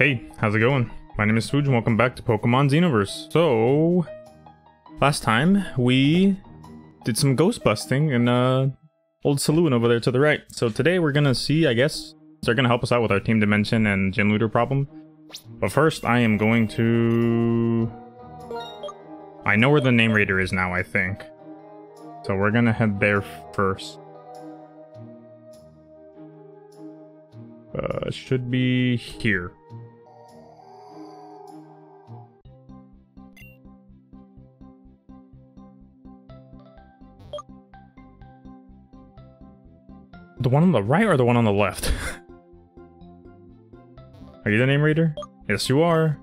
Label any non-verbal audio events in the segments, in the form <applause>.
Hey, how's it going? My name is Swooj and welcome back to Pokemon Xenoverse. So, last time we did some ghost busting in uh, Old Saloon over there to the right. So today we're gonna see, I guess, they're gonna help us out with our Team Dimension and Gym Looter problem. But first, I am going to... I know where the Name Rater is now, I think. So we're gonna head there first. Uh, should be here. One on the right or the one on the left? <laughs> are you the Name Rater? Yes, you are.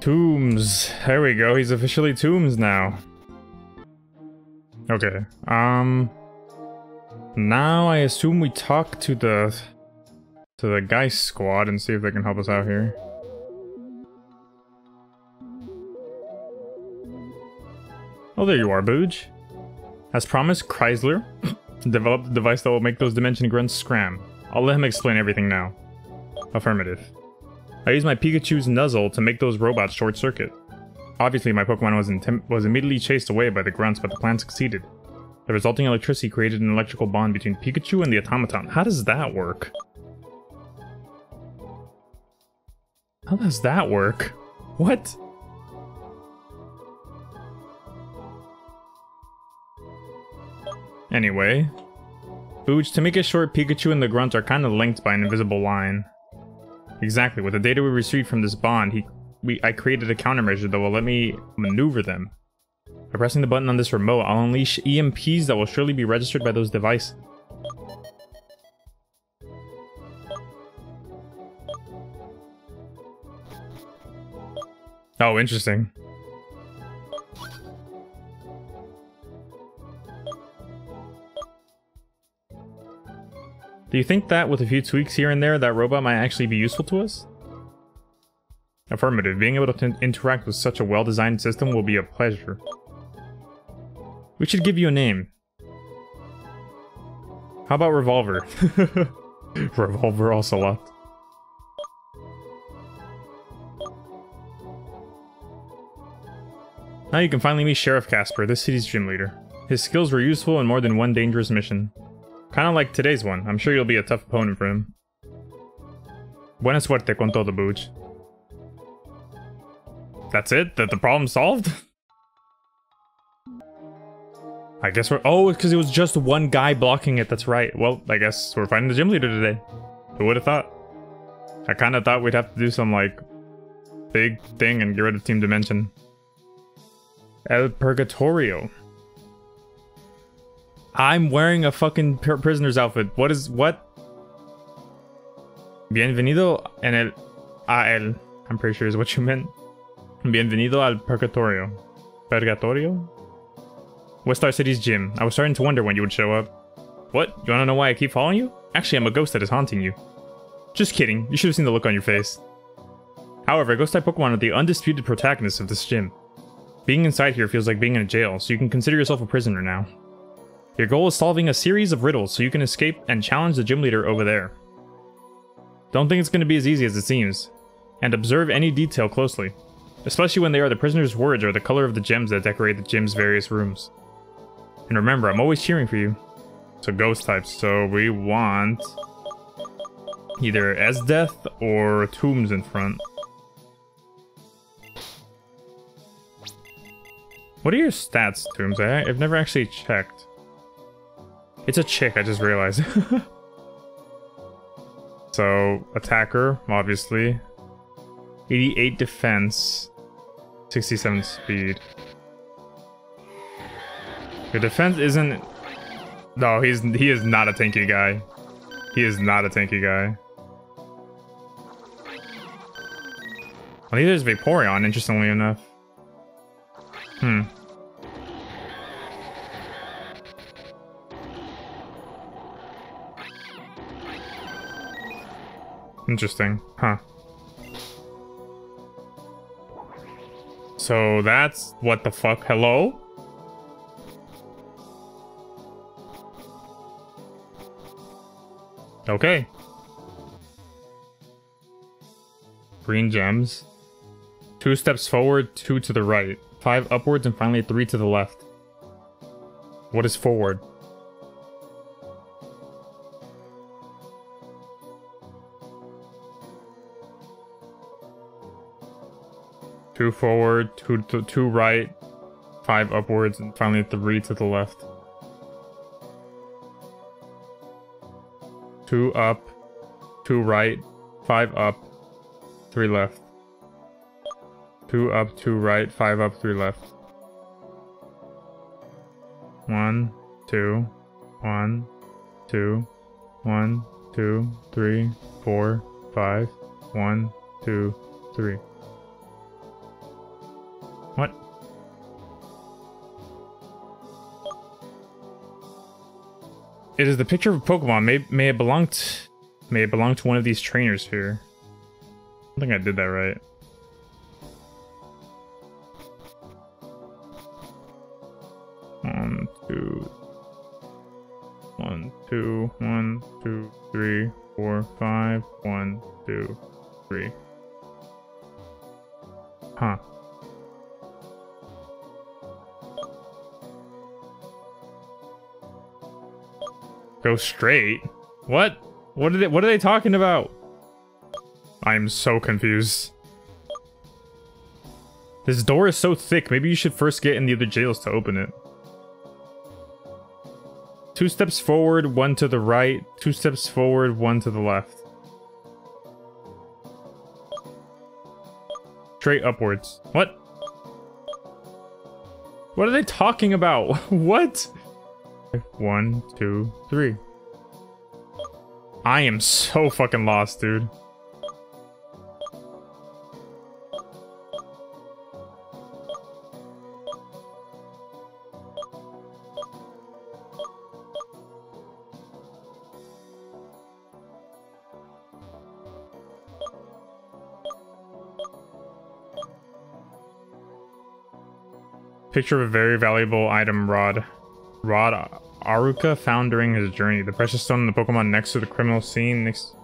Tombs. There we go. He's officially Tombs now. Okay. Um. Now I assume we talk to the to the guy squad and see if they can help us out here. Oh, there you are, Booge. As promised, Chrysler <coughs> developed a device that will make those Dimension Grunts scram. I'll let him explain everything now. Affirmative. I used my Pikachu's nuzzle to make those robots short-circuit. Obviously, my Pokemon was, was immediately chased away by the grunts, but the plan succeeded. The resulting electricity created an electrical bond between Pikachu and the automaton. How does that work? How does that work? What? Anyway. Booch, to make it short, Pikachu and the Grunt are kind of linked by an invisible line. Exactly, with the data we received from this bond, he, we, I created a countermeasure that will let me maneuver them. By pressing the button on this remote, I'll unleash EMPs that will surely be registered by those devices. Oh, interesting. Do you think that with a few tweaks here and there, that robot might actually be useful to us? Affirmative. Being able to interact with such a well-designed system will be a pleasure. We should give you a name. How about Revolver? <laughs> Revolver Ocelot. Now you can finally meet Sheriff Casper, this city's gym leader. His skills were useful in more than one dangerous mission. Kind of like today's one. I'm sure you'll be a tough opponent for him. Buena suerte con todo, Booch. That's it? That the problem solved? I guess we're- oh, it's because it was just one guy blocking it, that's right. Well, I guess we're fighting the gym leader today. Who would have thought? I kind of thought we'd have to do some, like, big thing and get rid of Team Dimension. El Purgatorio. I'm wearing a fucking prisoner's outfit. What is what? Bienvenido en el a el. I'm pretty sure is what you meant. Bienvenido al Purgatorio. Purgatorio? West Star City's gym. I was starting to wonder when you would show up. What? You wanna know why I keep following you? Actually, I'm a ghost that is haunting you. Just kidding. You should have seen the look on your face. However, ghost type Pokemon are the undisputed protagonists of this gym. Being inside here feels like being in a jail, so you can consider yourself a prisoner now. Your goal is solving a series of riddles so you can escape and challenge the gym leader over there. Don't think it's going to be as easy as it seems, and observe any detail closely, especially when they are the prisoner's words or the color of the gems that decorate the gym's various rooms. And remember, I'm always cheering for you. So ghost types, so we want either Esdeath or Tombs in front. What are your stats, Tombs? I, I've never actually checked. It's a chick, I just realized. <laughs> so, attacker, obviously. 88 defense. 67 speed. Your defense isn't... No, he's he is not a tanky guy. He is not a tanky guy. Well, neither is Vaporeon, interestingly enough. Hmm. Interesting. Huh. So that's... What the fuck? Hello? Okay. Green gems. Two steps forward, two to the right. Five upwards, and finally three to the left. What is forward? Two forward, two to two right, five upwards, and finally three to the left. Two up, two right, five up, three left. Two up, two right, five up, three left. One, two, one, two, one, two, three, four, five, one, two, three. What? It is the picture of a Pokemon. May may it belong to may it belong to one of these trainers here. I think I did that right. Straight? What? What are they what are they talking about? I'm so confused. This door is so thick, maybe you should first get in the other jails to open it. Two steps forward, one to the right. Two steps forward, one to the left. Straight upwards. What? What are they talking about? <laughs> what? One, two, three. I am so fucking lost, dude. Picture of a very valuable item rod. Rod Aruka found during his journey. The precious stone and the Pokemon next to the criminal scene next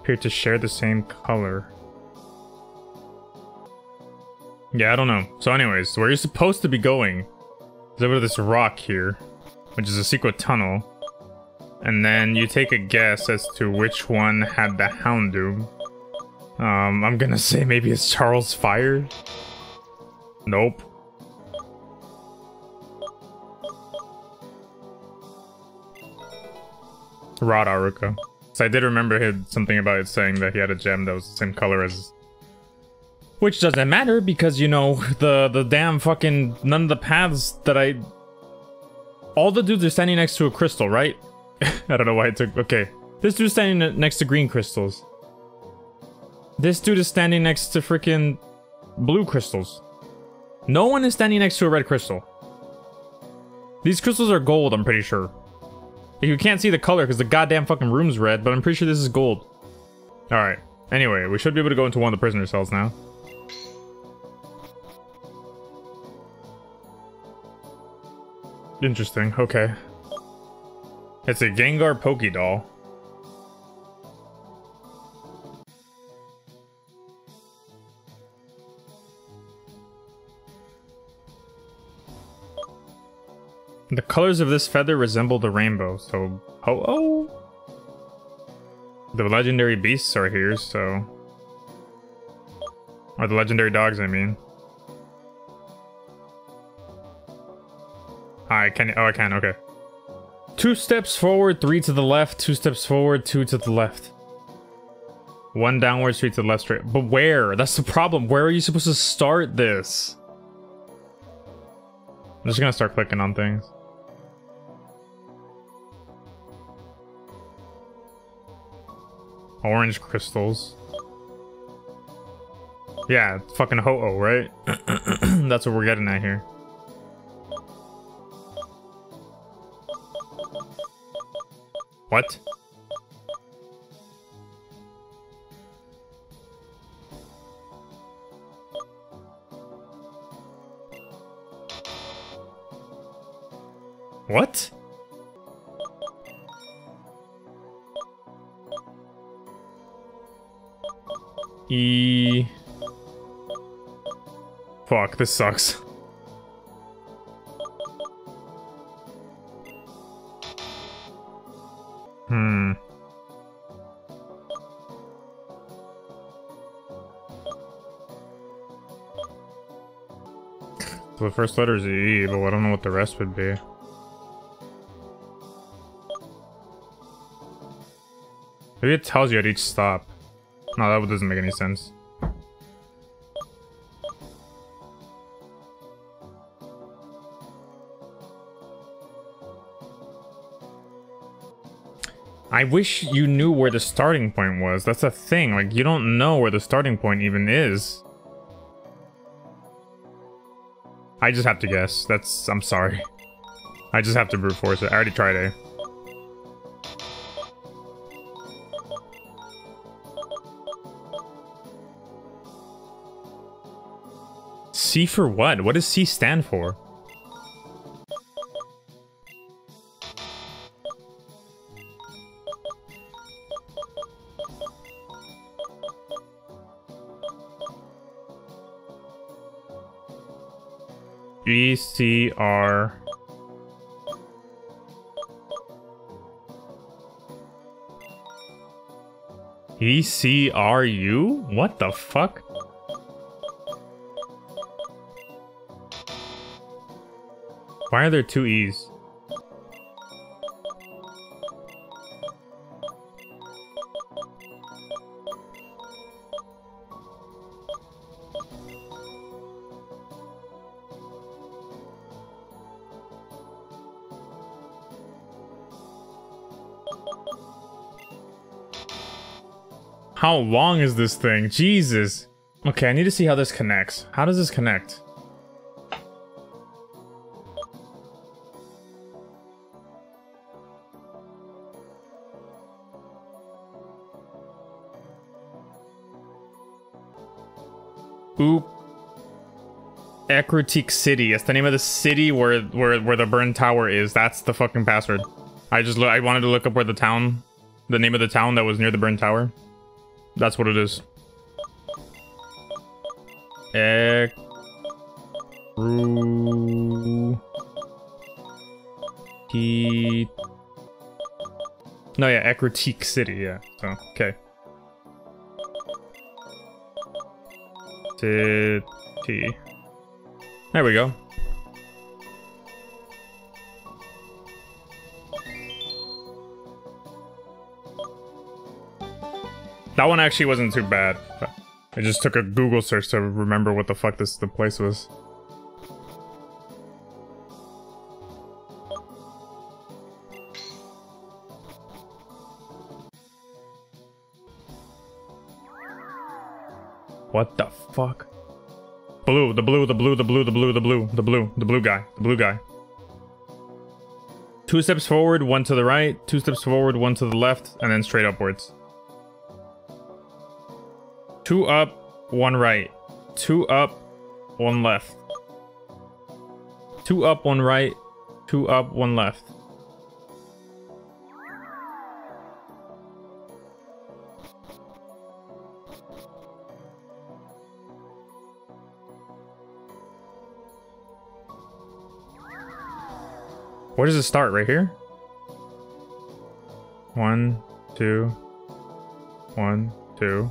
appear to share the same color. Yeah, I don't know. So anyways, where you're supposed to be going is over this rock here, which is a secret tunnel. And then you take a guess as to which one had the Houndoom. Um, I'm gonna <laughs> say maybe it's Charles Fire. Nope. Rod Aruka. So I did remember something about it saying that he had a gem that was the same color as which doesn't matter because you know the the damn fucking none of the paths that I all the dudes are standing next to a crystal, right? <laughs> I don't know why it took okay. This dude's standing next to green crystals. This dude is standing next to freaking blue crystals. No one is standing next to a red crystal. These crystals are gold, I'm pretty sure. You can't see the color because the goddamn fucking room's red, but I'm pretty sure this is gold. Alright. Anyway, we should be able to go into one of the prisoner cells now. Interesting, okay. It's a Gengar Poké doll. The colors of this feather resemble the rainbow, so... Oh, oh! The legendary beasts are here, so... Or the legendary dogs, I mean. Ah, I can... Oh, I can, okay. Two steps forward, three to the left, two steps forward, two to the left. One downward, three to the left, straight. But where? That's the problem. Where are you supposed to start this? I'm just gonna start clicking on things. Orange crystals. Yeah, fucking Ho-Oh, right? <clears throat> That's what we're getting at here. What? What? E. Fuck, this sucks. Hmm. So the first letter is E, but I don't know what the rest would be. Maybe it tells you at each stop. No, that doesn't make any sense. I wish you knew where the starting point was. That's a thing. Like, you don't know where the starting point even is. I just have to guess. That's... I'm sorry. I just have to brute force it. I already tried A. C for what? What does C stand for? G C R E C R U? What the fuck? Why are there two E's? How long is this thing? Jesus. Okay, I need to see how this connects. How does this connect? Oop. Ecruteak City. It's the name of the city where where where the burn tower is. That's the fucking password. I just I wanted to look up where the town, the name of the town that was near the burn tower. That's what it is. Ecru... He... No, yeah, Ecruteak City, yeah. So, okay. City. There we go. That one actually wasn't too bad. I just took a Google search to remember what the fuck this the place was. What the fuck? Blue, the blue, the blue, the blue, the blue, the blue, the blue, the blue guy, the blue guy. Two steps forward, one to the right, two steps forward, one to the left, and then straight upwards. Two up, one right. Two up, one left. Two up, one right. Two up, one left. Where does it start? Right here? One, two, one, two.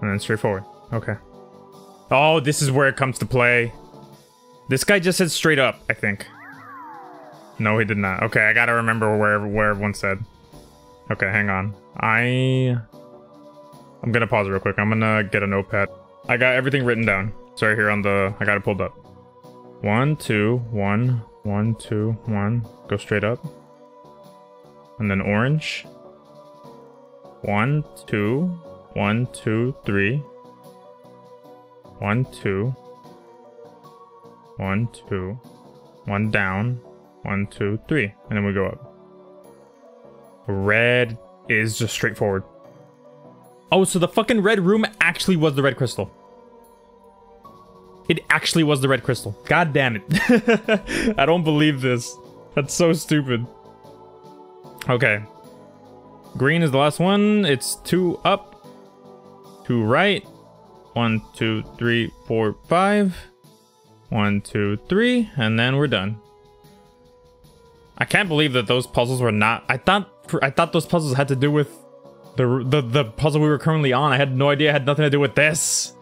And then straight forward. Okay. Oh, this is where it comes to play. This guy just said straight up, I think. No, he did not. Okay, I gotta remember where, where everyone said. Okay, hang on. I... I'm gonna pause real quick. I'm gonna get a notepad. I got everything written down. It's right here on the... I got it pulled up. One, two, one, one, two, one. Go straight up. And then orange. One, two, one, two, three. One, two. One, two. One down. One, two, three. And then we go up. Red is just straightforward. Oh, so the fucking red room actually was the red crystal. It actually was the red crystal. God damn it. <laughs> I don't believe this. That's so stupid. Okay. Green is the last one. It's two up. Two right. One, two, three, four, five. One, two, three, and then we're done. I can't believe that those puzzles were not. I thought I thought those puzzles had to do with the the the puzzle we were currently on. I had no idea it had nothing to do with this.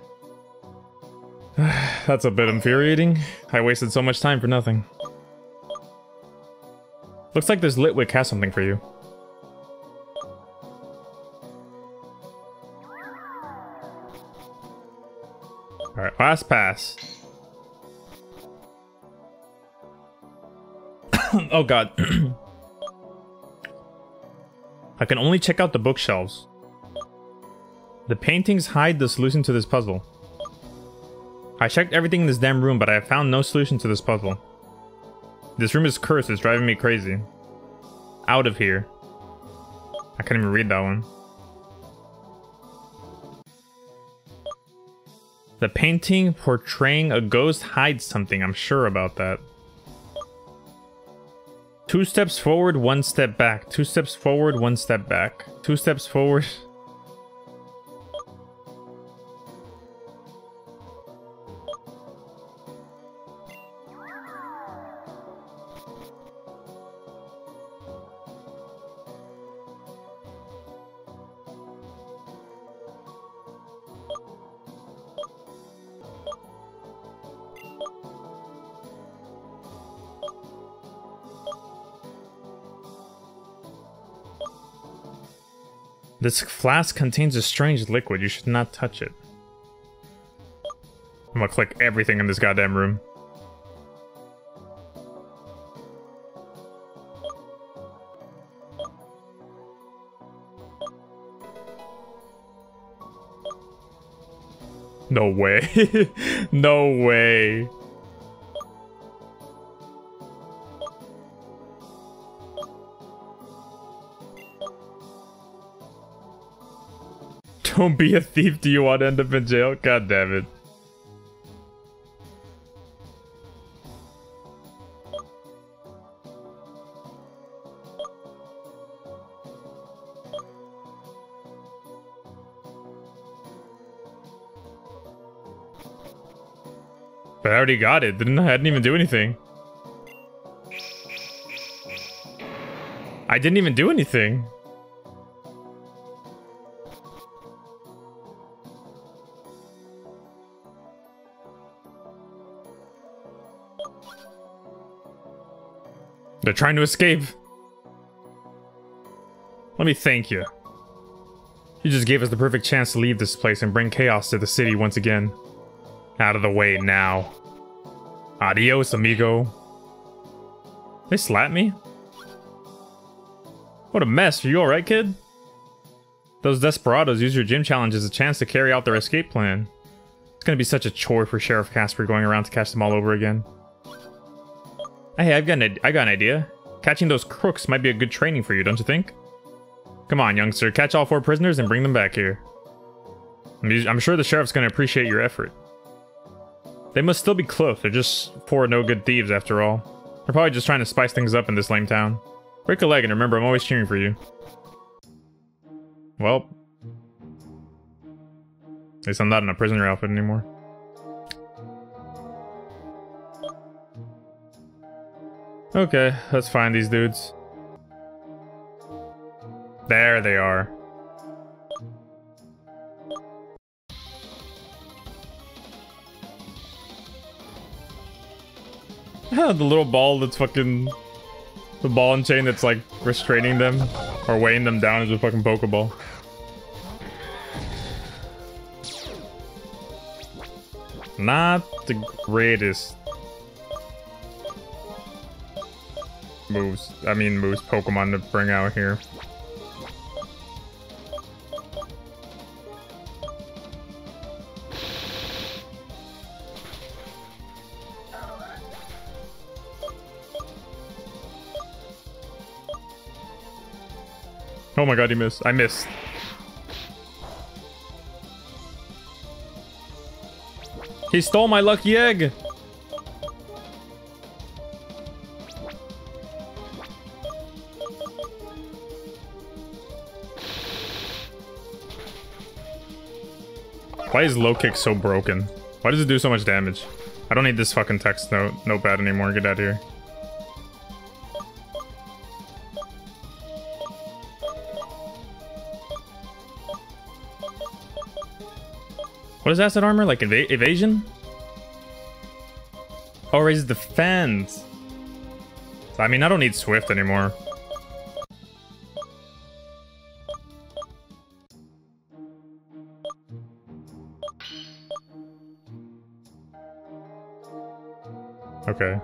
<sighs> That's a bit infuriating. I wasted so much time for nothing. Looks like this Litwick has something for you. Alright, last pass. <coughs> oh god. <coughs> I can only check out the bookshelves. The paintings hide the solution to this puzzle. I checked everything in this damn room, but I have found no solution to this puzzle. This room is cursed, it's driving me crazy. Out of here. I can't even read that one. The painting portraying a ghost hides something, I'm sure about that. Two steps forward, one step back. Two steps forward, one step back. Two steps forward. This flask contains a strange liquid. You should not touch it. I'm gonna click everything in this goddamn room. No way. <laughs> no way. Don't be a thief. Do you want to end up in jail? God damn it. But I already got it. Didn't I didn't even do anything. I didn't even do anything. They're trying to escape. Let me thank you. You just gave us the perfect chance to leave this place and bring chaos to the city once again. Out of the way now. Adios, amigo. They slapped me? What a mess. Are you alright, kid? Those desperados use your gym challenge as a chance to carry out their escape plan. It's gonna be such a chore for Sheriff Casper going around to catch them all over again. Hey, I've got an, I got an idea. Catching those crooks might be a good training for you, don't you think? Come on, youngster, catch all four prisoners and bring them back here. I'm sure the sheriff's gonna appreciate your effort. They must still be close, they're just four no-good thieves after all. They're probably just trying to spice things up in this lame town. Break a leg and remember I'm always cheering for you. Well. At least I'm not in a prisoner outfit anymore. Okay, let's find these dudes. There they are. <laughs> the little ball that's fucking... The ball and chain that's like restraining them or weighing them down is a fucking Pokeball. Not the greatest moves, I mean moves Pokemon to bring out here. Oh my god, he missed. I missed. He stole my lucky egg! Why is low kick so broken? Why does it do so much damage? I don't need this fucking text note notepad anymore. Get out of here. What is acid armor? Like ev evasion? Oh, raises defense. I mean, I don't need Swift anymore.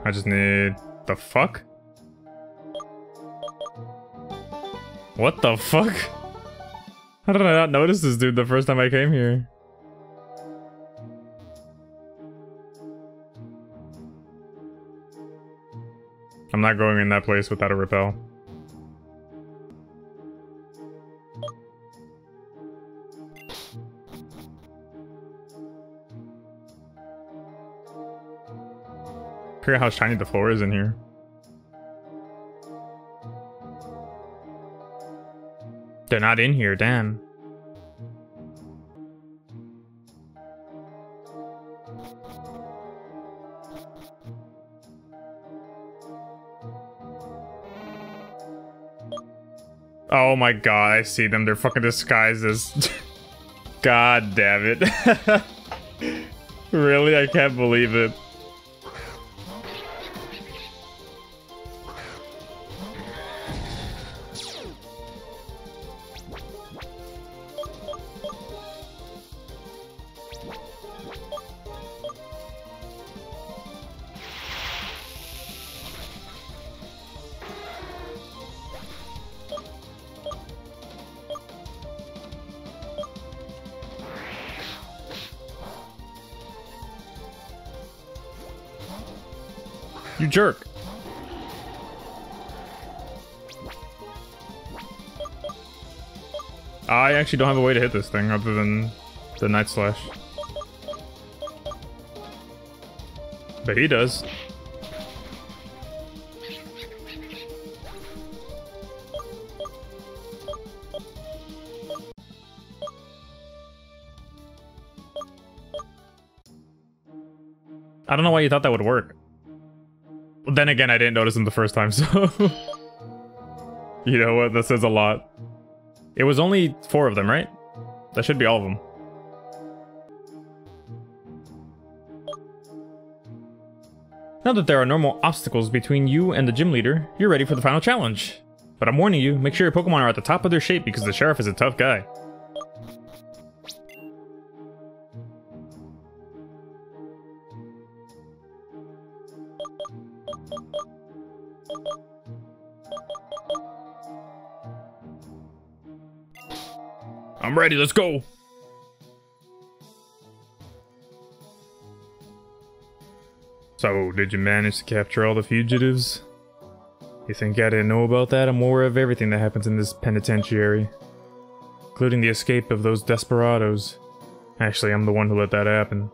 I just need... The fuck? What the fuck? <laughs> How did I not notice this dude the first time I came here? I'm not going in that place without a repel. Forget how shiny the floor is in here. They're not in here, damn. Oh my god, I see them. They're fucking disguised as... <laughs> god damn it. <laughs> really? I can't believe it. You jerk. I actually don't have a way to hit this thing other than the Night Slash. But he does. I don't know why you thought that would work then again, I didn't notice him the first time, <laughs> so... you know what? That says a lot. It was only four of them, right? That should be all of them. Now that there are normal obstacles between you and the gym leader, you're ready for the final challenge. But I'm warning you, make sure your Pokemon are at the top of their shape because the Sheriff is a tough guy. I'm ready, let's go! So, did you manage to capture all the fugitives? You think I didn't know about that? I'm aware of everything that happens in this penitentiary. Including the escape of those desperados. Actually, I'm the one who let that happen.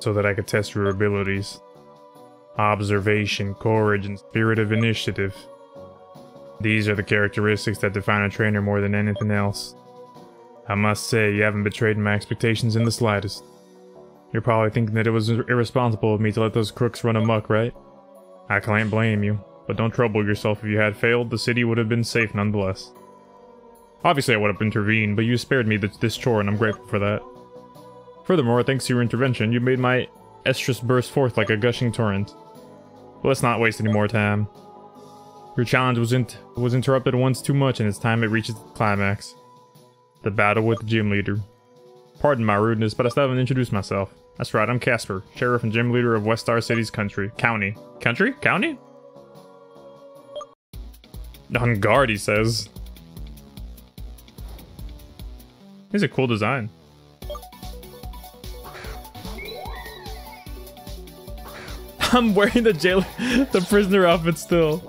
So that I could test your abilities. Observation, courage, and spirit of initiative. These are the characteristics that define a trainer more than anything else. I must say, you haven't betrayed my expectations in the slightest. You're probably thinking that it was irresponsible of me to let those crooks run amok, right? I can't blame you, but don't trouble yourself if you had failed, the city would have been safe nonetheless. Obviously I would have intervened, but you spared me this chore and I'm grateful for that. Furthermore, thanks to your intervention, you made my estrus burst forth like a gushing torrent. Let's not waste any more time. Your challenge was, in was interrupted once too much and it's time it reaches the climax. The battle with the gym leader. Pardon my rudeness, but I still haven't introduced myself. That's right, I'm Casper, sheriff and gym leader of West Star City's country. County. Country? County? On guard, he says. He's a cool design. I'm wearing the jail, the prisoner outfit still.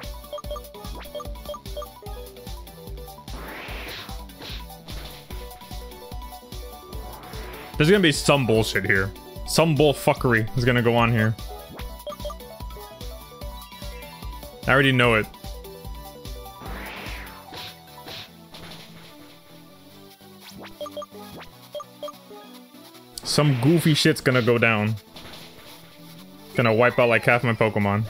There's gonna be some bullshit here. Some bullfuckery is gonna go on here. I already know it. Some goofy shit's gonna go down. Gonna wipe out like half my Pokemon.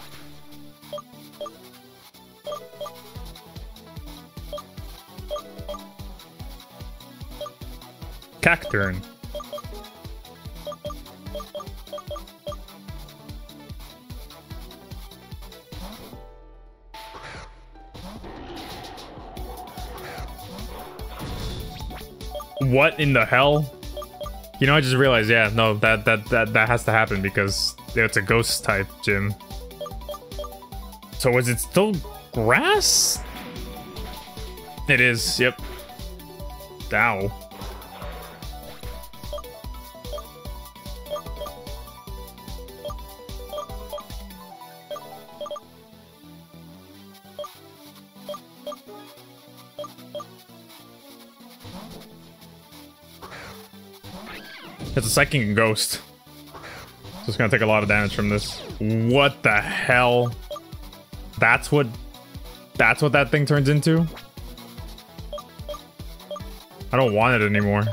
Cacturne. What in the hell? You know, I just realized, yeah, no, that that that that has to happen because it's a ghost type gym. So is it still grass? It is, yep. Ow. It's a Psychic Ghost. It's gonna take a lot of damage from this. What the hell? That's what... That's what that thing turns into? I don't want it anymore.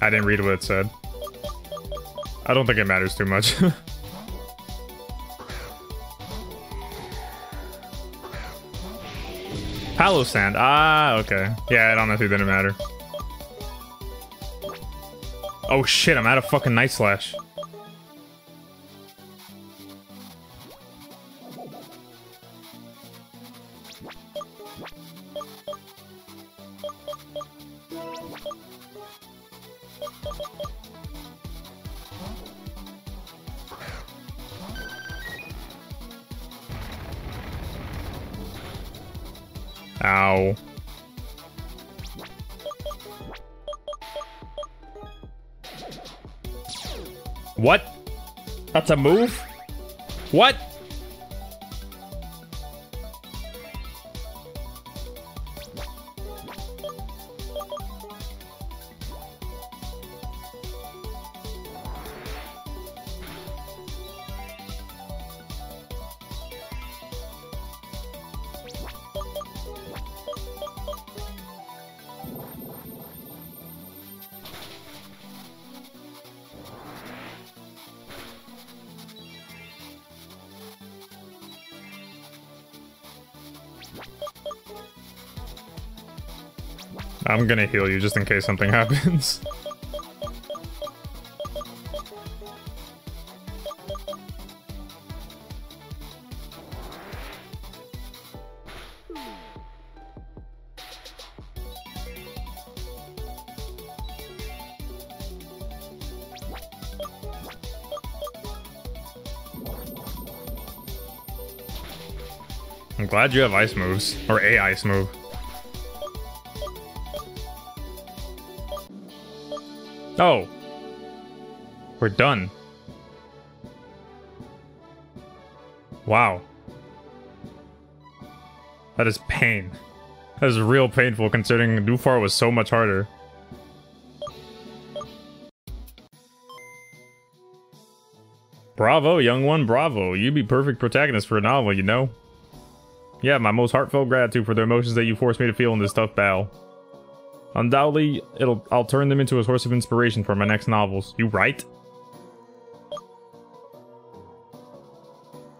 I didn't read what it said. I don't think it matters too much. <laughs> Palossand. Ah, okay. Yeah, I don't know if it didn't matter. Oh shit, I'm out of fucking Night Slash. Ow. What? That's a move? What? I'm gonna heal you just in case something <laughs> happens. You have ice moves. Or a ice move. Oh. We're done. Wow. That is pain. That is real painful considering Newfar was so much harder. Bravo, young one, bravo. You'd be perfect protagonist for a novel, you know? Yeah, my most heartfelt gratitude for the emotions that you forced me to feel in this tough battle. Undoubtedly, it'll I'll turn them into a source of inspiration for my next novels. You right?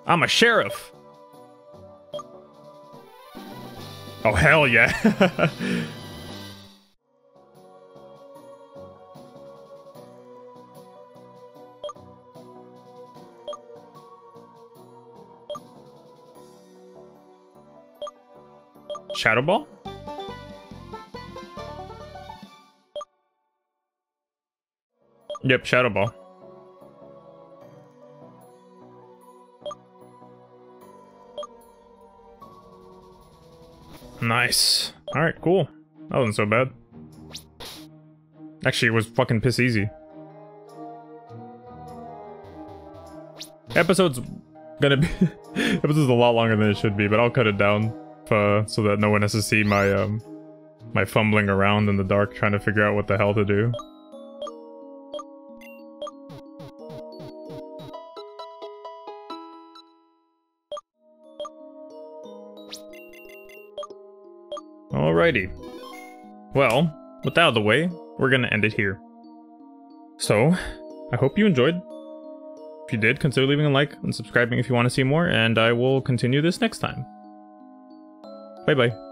I'm a sheriff. Oh hell yeah. <laughs> Shadow Ball? Yep, Shadow Ball. Nice. Alright, cool. That wasn't so bad. Actually, it was fucking piss easy. Episode's gonna be... <laughs> episode's a lot longer than it should be, but I'll cut it down uh, so that no one has to see my um, my fumbling around in the dark trying to figure out what the hell to do. Alrighty. Well, with that out of the way, we're gonna end it here. So, I hope you enjoyed. If you did, consider leaving a like and subscribing if you want to see more, and I will continue this next time. Bye bye.